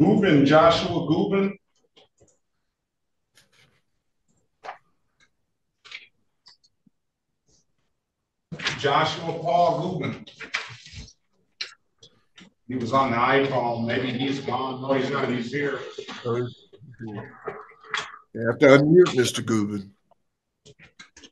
Gubin, Joshua Gubin. Joshua Paul Gubin. He was on the iPhone. Maybe he's gone. No, he's not. He's here. You have to unmute Mr. Gubin.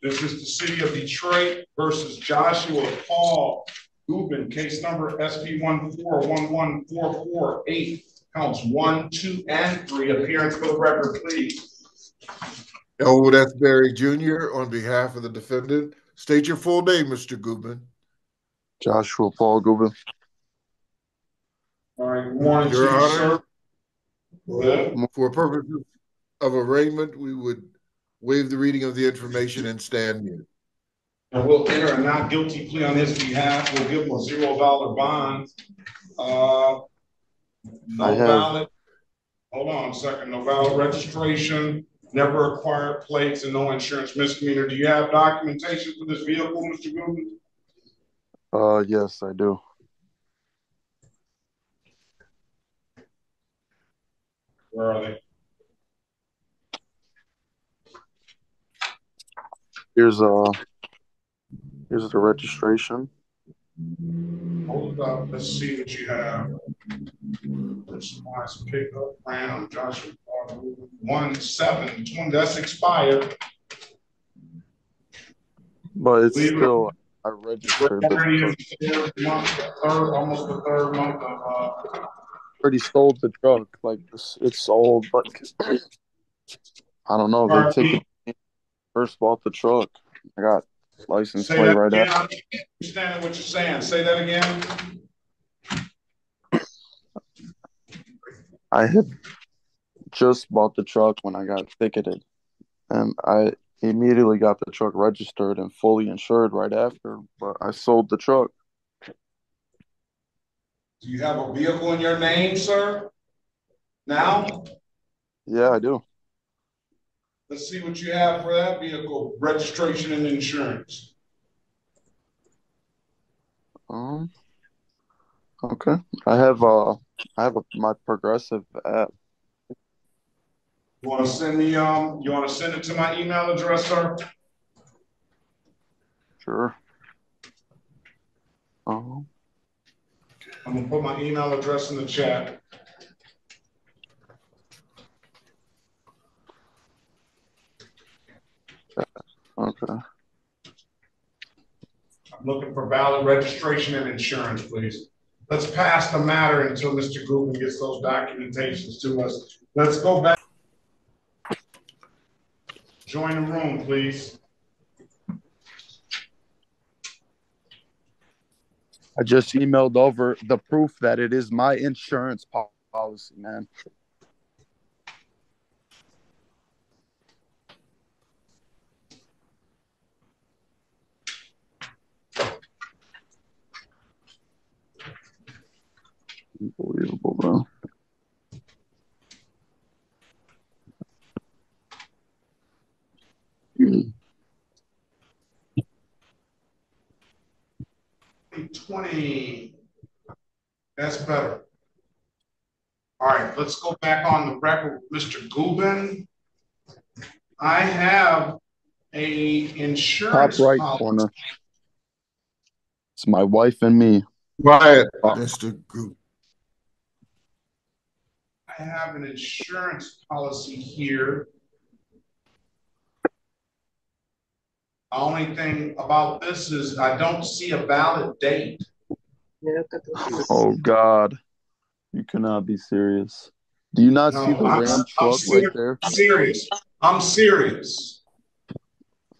This is the city of Detroit versus Joshua Paul Gubin, case number SP1411448 counts one, two, and three. Appearance for the record, please. Elwood F. Berry Jr. on behalf of the defendant. State your full name, Mr. Gubin. Joshua Paul Gubin. All right, good morning Your you, Honor. sir. For purposes of arraignment, we would waive the reading of the information and stand mute. And we'll enter a not guilty plea on his behalf. We'll give him a zero dollar bond. Uh, no valid, hold on a second, no valid registration, never acquired plates and no insurance misdemeanor. Do you have documentation for this vehicle, Mr. Gubin? Uh, yes, I do. Where are they? Here's uh, here's the registration. Hold up, let's see what you have. Personalized pickup plan on Joshua one seven twenty, that's expired. But it's it. still I registered. We're but already the third month, third, almost the third month of, uh, already sold the truck. Like it's, it's sold, but I don't know. They take it. First bought the truck. I got license plate right after. I'm understanding what you're saying, say that again. I had just bought the truck when I got ticketed, and I immediately got the truck registered and fully insured right after. But I sold the truck. Do you have a vehicle in your name, sir? Now, Yeah, I do. let's see what you have for that vehicle, registration and insurance. Um. Okay. I have uh, I have a, my progressive app. You wanna send me, um, you wanna send it to my email address, sir? Sure. Um. I'm gonna put my email address in the chat. Okay. I'm looking for valid registration and insurance, please. Let's pass the matter until Mr. Gubin gets those documentations to us. Let's go back. Join the room, please. I just emailed over the proof that it is my insurance policy, man. Unbelievable, bro. Twenty. That's better. All right, let's go back on the record, Mr. Gubin. I have a Top insurance. right policy. corner. It's my wife and me. Quiet, Mr. Gubin. I have an insurance policy here. The Only thing about this is I don't see a valid date. Oh God, you cannot be serious. Do you not No, see the I'm- Ram I'm truck right there? I'm serious. I'm serious.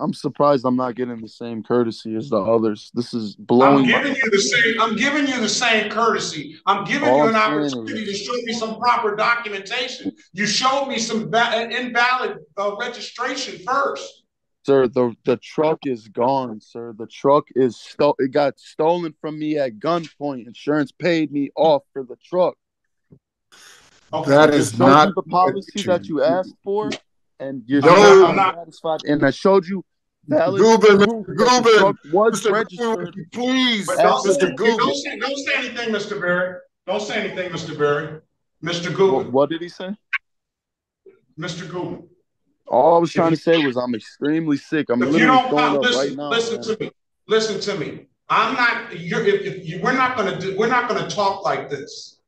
I'm surprised I'm not getting the same courtesy as the others. This is blowing. I'm blowing my giving you the same, I'm giving you the same courtesy. I'm giving All you an I'm saying is- opportunity to show me some proper documentation. You showed me some va- invalid uh, registration first. sir. The the truck is gone, sir. The truck is sto- It got stolen from me at gunpoint. Insurance paid me off for the truck. Okay. That I is showed not the policy that you- you asked for, and you're No, still I'm not- satisfied. And I showed you valid Gubin, proof Mr. that the Gubin, was Mr. Gubin, registered. please, don't, Mr. say, Gubin. don't, say, don't say anything, Mr. Berry. Don't say anything, Mr. Berry. Mr. What, Goodwin, what did he say? Mr. Goodwin. All I was trying to say was I'm extremely sick. I'm If you don't, throwing up listen, right now. listen man. to me, listen to me. I'm not, you're, if, if you, we're not gonna do, we're not gonna talk like this.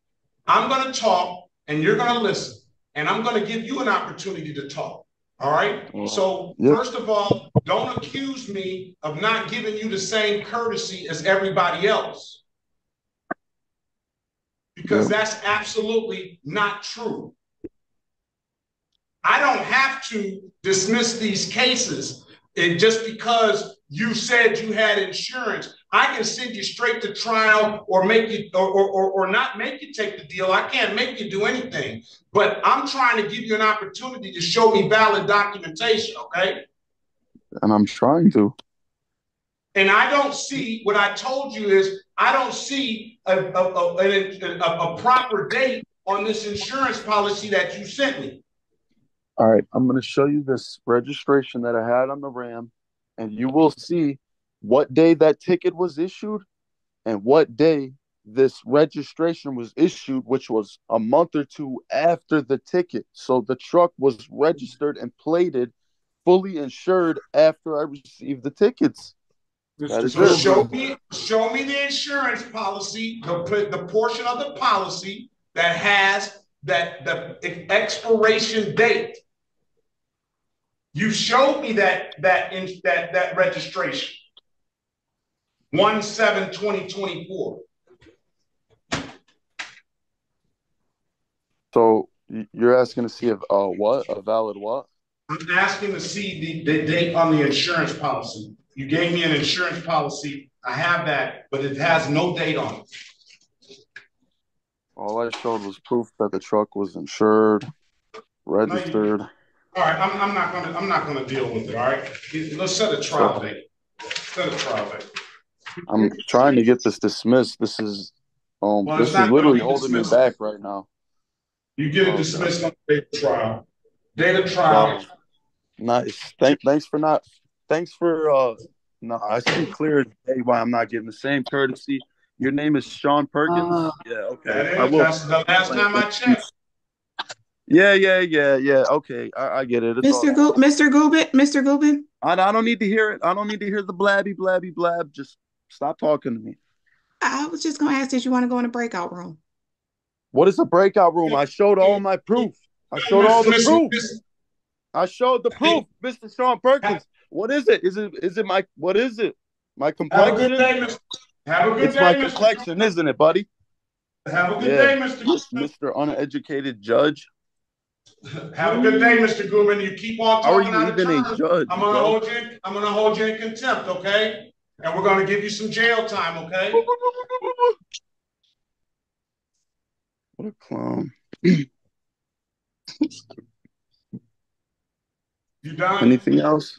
I'm gonna talk and you're gonna listen, and I'm gonna give you an opportunity to talk, all right? Well, So, yep. first of all, don't accuse me of not giving you the same courtesy as everybody else. Because Yep. that's absolutely not true. I don't have to dismiss these cases and just because you said you had insurance. I can send you straight to trial or make you or, or, or, or not make you take the deal. I can't make you do anything, but I'm trying to give you an opportunity to show me valid documentation, okay? And I'm trying to. And I don't see what I told you is I don't see a, a, a, a, a- a proper date on this insurance policy that you sent me. All right, I'm going to show you this registration that I had on the Ram, and you will see what day that ticket was issued and what day this registration was issued, which was a month or two after the ticket. So the truck was registered and plated, fully insured after I received the tickets. That is So show me, show me the insurance policy, the, the portion of the policy that has that, the expiration date. You showed me that, that, in, that, that registration. One, seven, twenty, twenty-four. So you're asking to see if uh what a valid what? I'm asking to see the, the date on the insurance policy. You gave me an insurance policy. I have that, but it has no date on it. All I showed was proof that the truck was insured, registered. All right, I'm, I'm not gonna, I'm not gonna deal with it, all right? Let's set a trial date. Set a trial date. I'm trying to get this dismissed. This is um Well, this is literally holding me back right now. You get it dismissed on the date of trial. Date of trial, Wow. Nice. Thank thanks for not thanks for uh no, I see clear as day why I'm not getting the same courtesy. Your name is Sean Perkins? Uh, yeah, okay. that I will. that's the last time I checked. Yeah, yeah, yeah, yeah. Okay, I, I get it. It's Mr. Go, Mr. Gubin, Mr. Gubin, I, I don't need to hear it. I don't need to hear the blabby, blabby, blab. Just stop talking to me. I was just gonna ask, did you want to go in a breakout room? What is a breakout room? I showed all my proof. I showed all the proof. I showed the proof, Mr. Sean Perkins. What is it? Is it is it my what is it? My Have a good complexion? day, Mr. Have a good It's my day, Mr. complexion, isn't it, buddy? Have a good Yeah. day, Mr. Goodman. Mr. Uneducated Judge. Have a good day, Mr. Goodman. You keep on How are talking you out of even a judge? I'm gonna bro? hold you, in- I'm gonna hold you in contempt, okay? And we're gonna give you some jail time, okay? What a clown. You done? Anything else?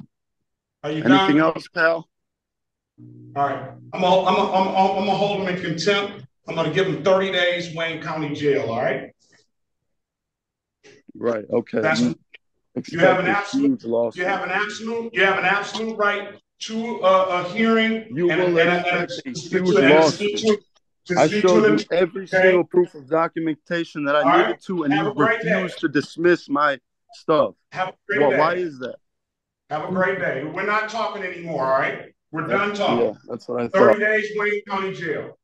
Are you Anything done? else, pal? All right, I'm gonna, I'm gonna, I'm gonna, hold him in contempt. I'm gonna give him thirty days Wayne County Jail, all right? Right. Okay. That's- You you have an absolute-. You have an absolute, you have an absolute right to a, a hearing. You and will and a- and a- huge lawsuit. I showed you every Okay. single proof of documentation that I All right. needed to, and Have you day. refused to dismiss my stuff. Have a great Well, why is that? Have a great day. We're not talking anymore, all right? We're done talking. Yeah, that's what I thought. Thirty days Wayne County Jail.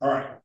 All right.